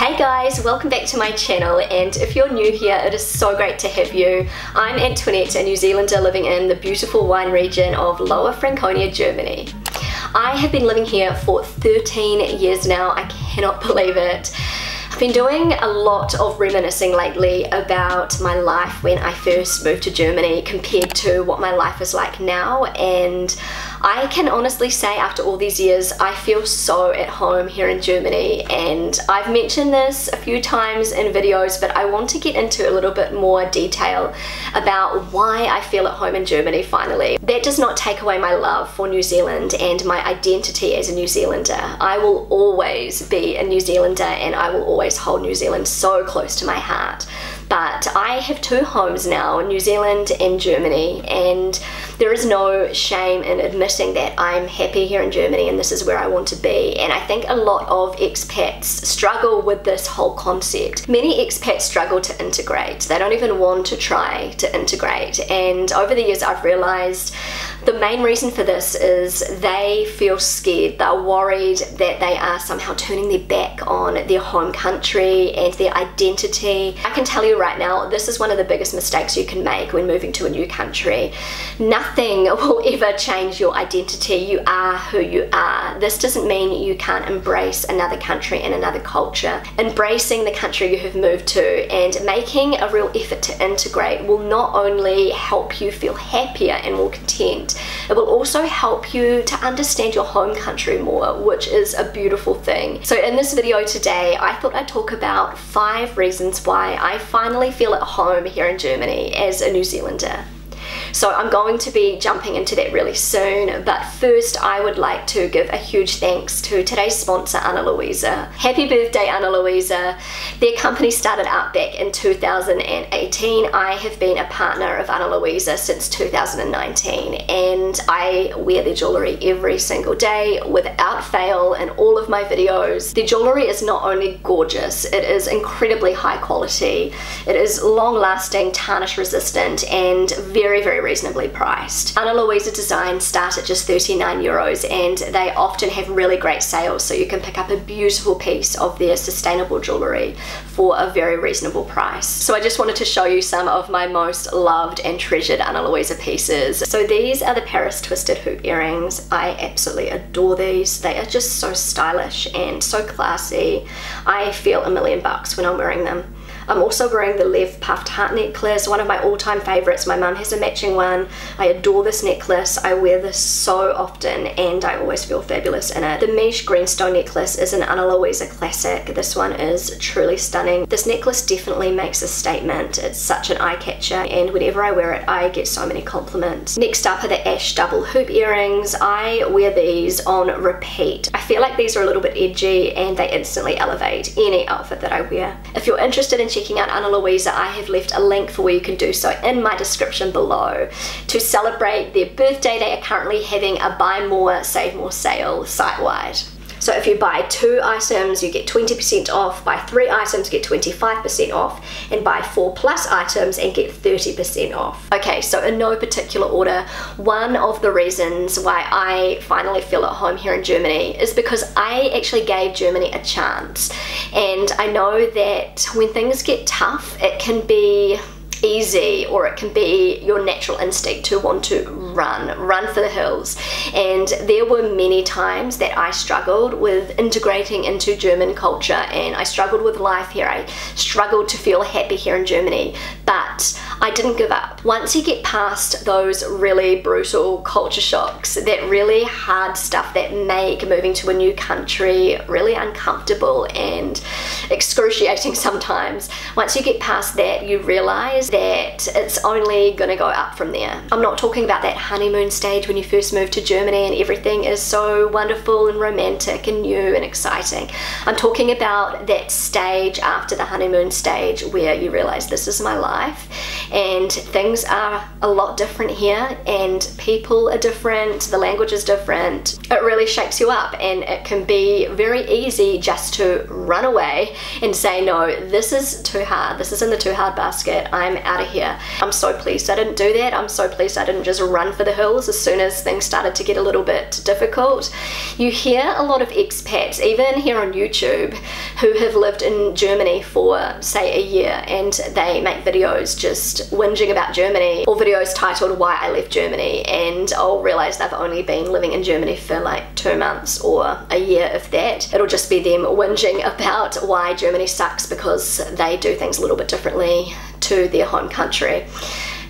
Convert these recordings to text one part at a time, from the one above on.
Hey guys, welcome back to my channel and if you're new here, it is so great to have you. I'm Antoinette, a New Zealander living in the beautiful wine region of Lower Franconia, Germany. I have been living here for 13 years now, I cannot believe it. I've been doing a lot of reminiscing lately about my life when I first moved to Germany compared to what my life is like now and I can honestly say after all these years, I feel so at home here in Germany and I've mentioned this a few times in videos, but I want to get into a little bit more detail about why I feel at home in Germany finally. That does not take away my love for New Zealand and my identity as a New Zealander. I will always be a New Zealander and I will always hold New Zealand so close to my heart but I have two homes now, New Zealand and Germany, and there is no shame in admitting that I'm happy here in Germany and this is where I want to be. And I think a lot of expats struggle with this whole concept. Many expats struggle to integrate. They don't even want to try to integrate. And over the years, I've realized the main reason for this is they feel scared. They're worried that they are somehow turning their back on their home country and their identity. I can tell you right now, this is one of the biggest mistakes you can make when moving to a new country. Nothing will ever change your identity. You are who you are. This doesn't mean you can't embrace another country and another culture. Embracing the country you have moved to and making a real effort to integrate will not only help you feel happier and more content, it will also help you to understand your home country more, which is a beautiful thing. So in this video today, I thought I'd talk about five reasons why I finally feel at home here in Germany as a New Zealander. So I'm going to be jumping into that really soon, but first I would like to give a huge thanks to today's sponsor, Ana Luisa. Happy birthday, Ana Luisa. Their company started out back in 2018. I have been a partner of Ana Luisa since 2019 and I wear their jewellery every single day without fail in all of my videos. Their jewellery is not only gorgeous, it is incredibly high quality. It is long lasting, tarnish resistant and very, very reasonably priced. Ana Luisa designs start at just 39 euros and they often have really great sales so you can pick up a beautiful piece of their sustainable jewellery for a very reasonable price. So I just wanted to show you some of my most loved and treasured Ana Luisa pieces. So these are the Paris Twisted Hoop earrings. I absolutely adore these. They are just so stylish and so classy. I feel a million bucks when I'm wearing them. I'm also wearing the Lev Puffed Heart necklace, one of my all-time favorites. My mum has a matching one. I adore this necklace. I wear this so often and I always feel fabulous in it. The Miche Greenstone necklace is an Ana Luisa classic. This one is truly stunning. This necklace definitely makes a statement. It's such an eye catcher and whenever I wear it I get so many compliments. Next up are the Ash double hoop earrings. I wear these on repeat. I feel like these are a little bit edgy and they instantly elevate any outfit that I wear. If you're interested in checking out Ana Luisa, I have left a link for where you can do so in my description below. To celebrate their birthday, they are currently having a buy more, save more sale site-wide. So if you buy two items, you get 20% off, buy three items, get 25% off, and buy four plus items and get 30% off. Okay, so in no particular order, one of the reasons why I finally feel at home here in Germany is because I actually gave Germany a chance. And I know that when things get tough, it can be easy or it can be your natural instinct to want to run, run for the hills. And there were many times that I struggled with integrating into German culture and I struggled with life here. I struggled to feel happy here in Germany, but I didn't give up. Once you get past those really brutal culture shocks, that really hard stuff that make moving to a new country really uncomfortable and excruciating sometimes, once you get past that, you realize that it's only gonna go up from there. I'm not talking about that honeymoon stage when you first move to Germany and everything is so wonderful and romantic and new and exciting. I'm talking about that stage after the honeymoon stage where you realize this is my life and things are a lot different here and people are different, the language is different, it really shakes you up and it can be very easy just to run away and say, no, this is too hard. This is in the too hard basket. I'm out of here. I'm so pleased I didn't do that. I'm so pleased I didn't just run for the hills as soon as things started to get a little bit difficult. You hear a lot of expats, even here on YouTube, who have lived in Germany for, say, a year and they make videos just whinging about Germany or videos titled Why I Left Germany and I'll realize they've only been living in Germany for like two months or a year of that. It'll just be them whinging about why Germany sucks because they do things a little bit differently to their home country.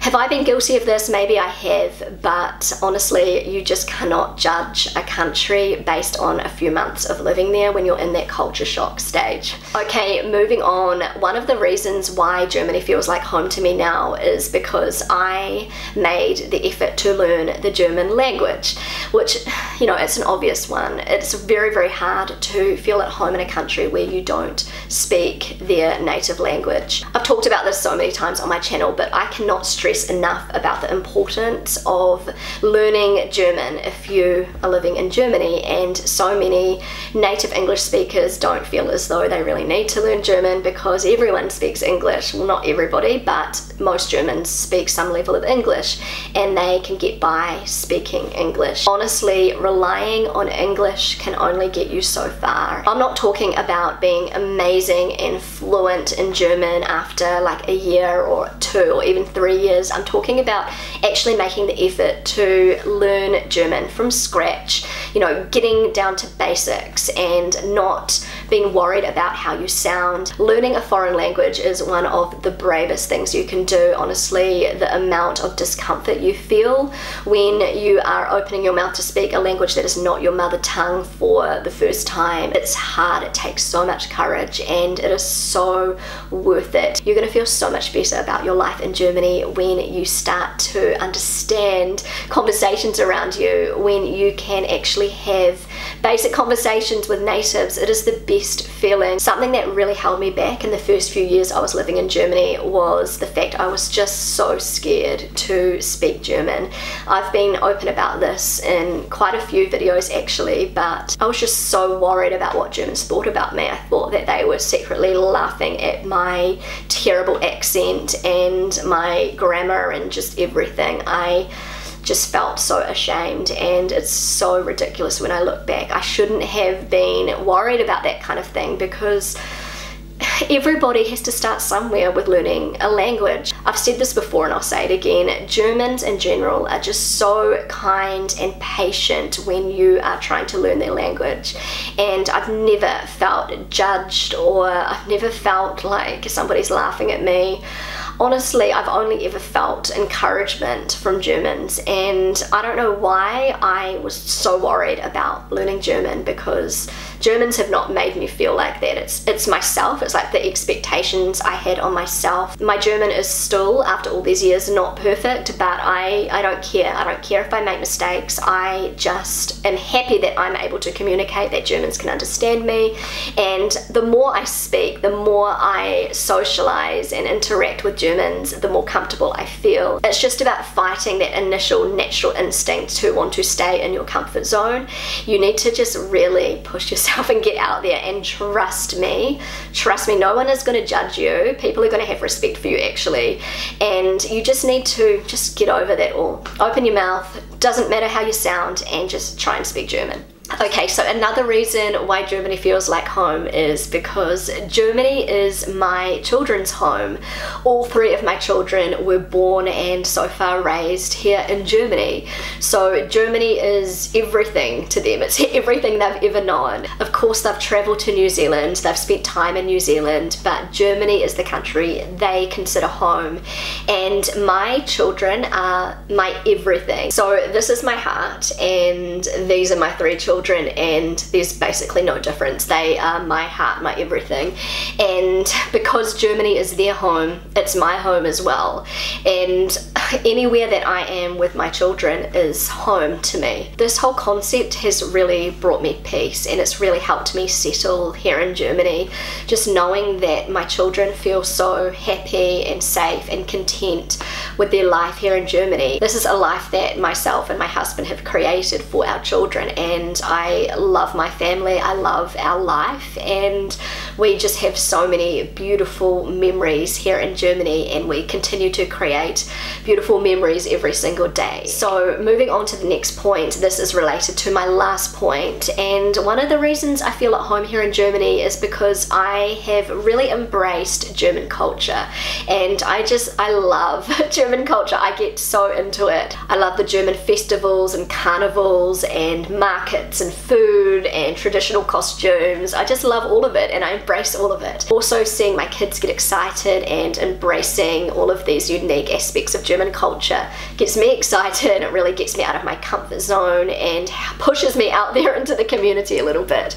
Have I been guilty of this? Maybe I have, but honestly, you just cannot judge a country based on a few months of living there when you're in that culture shock stage. Okay, moving on. One of the reasons why Germany feels like home to me now is because I made the effort to learn the German language, which, you know, it's an obvious one. It's very, very hard to feel at home in a country where you don't speak their native language. I've talked about this so many times on my channel, but I cannot stress stress enough about the importance of learning German if you are living in Germany and so many native English speakers don't feel as though they really need to learn German because everyone speaks English. Well, not everybody, but most Germans speak some level of English and they can get by speaking English. Honestly, relying on English can only get you so far. I'm not talking about being amazing and fluent in German after like a year or two or even three years years. I'm talking about actually making the effort to learn German from scratch, you know, getting down to basics and not being worried about how you sound. Learning a foreign language is one of the bravest things you can do, honestly. The amount of discomfort you feel when you are opening your mouth to speak a language that is not your mother tongue for the first time. It's hard, it takes so much courage, and it is so worth it. You're gonna feel so much better about your life in Germany when you start to understand conversations around you, when you can actually have basic conversations with natives. It is the best feeling. Something that really held me back in the first few years I was living in Germany was the fact I was just so scared to speak German. I've been open about this in quite a few videos actually, but I was just so worried about what Germans thought about me. I thought that they were secretly laughing at my terrible accent and my grammar and just everything. I just felt so ashamed and it's so ridiculous when I look back. I shouldn't have been worried about that kind of thing because everybody has to start somewhere with learning a language. I've said this before and I'll say it again. Germans in general are just so kind and patient when you are trying to learn their language. And I've never felt judged or I've never felt like somebody's laughing at me honestly, I've only ever felt encouragement from Germans, and I don't know why I was so worried about learning German because Germans have not made me feel like that. It's it's myself. It's like the expectations I had on myself. My German is still, after all these years, not perfect, but I I don't care. I don't care if I make mistakes. I just am happy that I'm able to communicate. That Germans can understand me, and the more I speak, the more I socialize and interact with Germans, the more comfortable I feel. It's just about fighting that initial natural instinct to want to stay in your comfort zone. You need to just really push yourself yourself and get out there and trust me. Trust me, no one is going to judge you. People are going to have respect for you actually. And you just need to just get over that all. Open your mouth, doesn't matter how you sound, and just try and speak German. Okay, so another reason why Germany feels like home is because Germany is my children's home. All three of my children were born and so far raised here in Germany. So Germany is everything to them. It's everything they've ever known. Of course, they've traveled to New Zealand, they've spent time in New Zealand, but Germany is the country they consider home. And my children are my everything. So this is my heart, and these are my three children children and there's basically no difference. They are my heart, my everything. And because Germany is their home, it's my home as well. And anywhere that I am with my children is home to me. This whole concept has really brought me peace and it's really helped me settle here in Germany. Just knowing that my children feel so happy and safe and content with their life here in Germany. This is a life that myself and my husband have created for our children and I love my family, I love our life and we just have so many beautiful memories here in Germany and we continue to create beautiful memories every single day. So moving on to the next point, this is related to my last point and one of the reasons I feel at home here in Germany is because I have really embraced German culture and I just I love German culture. I get so into it. I love the German festivals and carnivals and markets and food and traditional costumes. I just love all of it and I embrace all of it. Also seeing my kids get excited and embracing all of these unique aspects of German culture gets me excited. And it really gets me out of my comfort zone and pushes me out there into the community a little bit.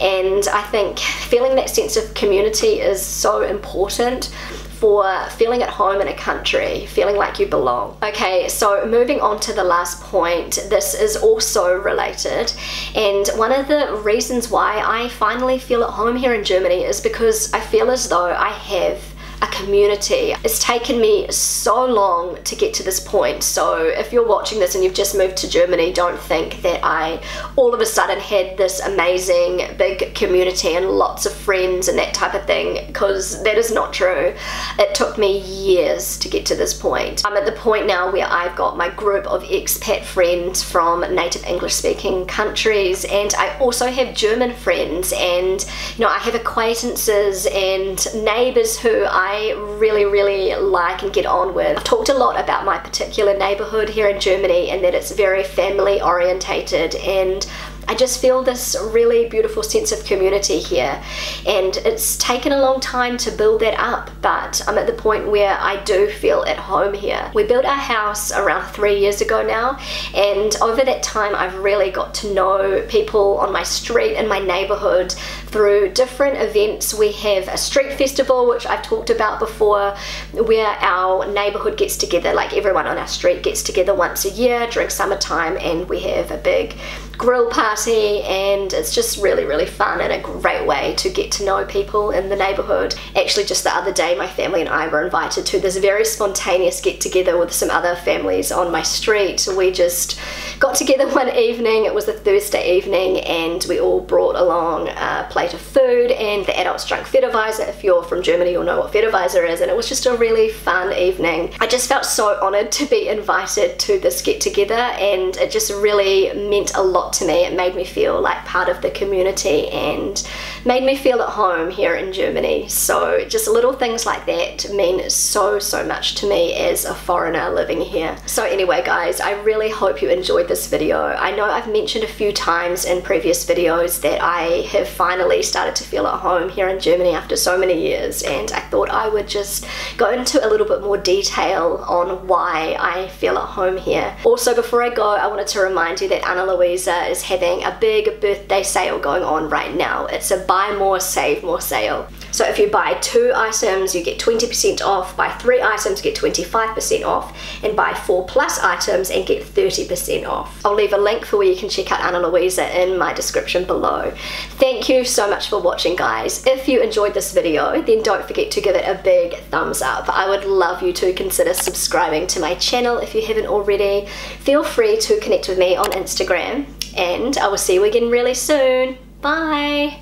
And I think feeling that sense of community is so important for feeling at home in a country, feeling like you belong. Okay, so moving on to the last point, this is also related. And one of the reasons why I finally feel at home here in Germany is because I feel as though I have a community. It's taken me so long to get to this point. So if you're watching this and you've just moved to Germany, don't think that I all of a sudden had this amazing big community and lots of friends and that type of thing because that is not true. It took me years to get to this point. I'm at the point now where I've got my group of expat friends from native English speaking countries and I also have German friends and you know I have acquaintances and neighbors who I I really, really like and get on with. I've talked a lot about my particular neighborhood here in Germany and that it's very family orientated and I just feel this really beautiful sense of community here and it's taken a long time to build that up but I'm at the point where I do feel at home here. We built our house around three years ago now and over that time I've really got to know people on my street and my neighborhood through different events. We have a street festival which I've talked about before where our neighborhood gets together like everyone on our street gets together once a year during summertime and we have a big grill party and it's just really really fun and a great way to get to know people in the neighborhood. Actually just the other day my family and I were invited to this very spontaneous get together with some other families on my street. We just got together one evening, it was a Thursday evening and we all brought along a of food and the adults drank Federweißer. If you're from Germany you'll know what Federweißer is and it was just a really fun evening. I just felt so honoured to be invited to this get together and it just really meant a lot to me. It made me feel like part of the community and made me feel at home here in Germany. So just little things like that mean so, so much to me as a foreigner living here. So anyway guys, I really hope you enjoyed this video. I know I've mentioned a few times in previous videos that I have finally started to feel at home here in Germany after so many years and I thought I would just go into a little bit more detail on why I feel at home here. Also before I go, I wanted to remind you that Ana Luisa is having a big birthday sale going on right now. It's a buy more, save more sale. So if you buy two items, you get 20% off, buy three items, get 25% off, and buy four plus items and get 30% off. I'll leave a link for where you can check out Ana Luisa in my description below. Thank you so much for watching guys. If you enjoyed this video, then don't forget to give it a big thumbs up. I would love you to consider subscribing to my channel if you haven't already. Feel free to connect with me on Instagram and I will see you again really soon. Bye!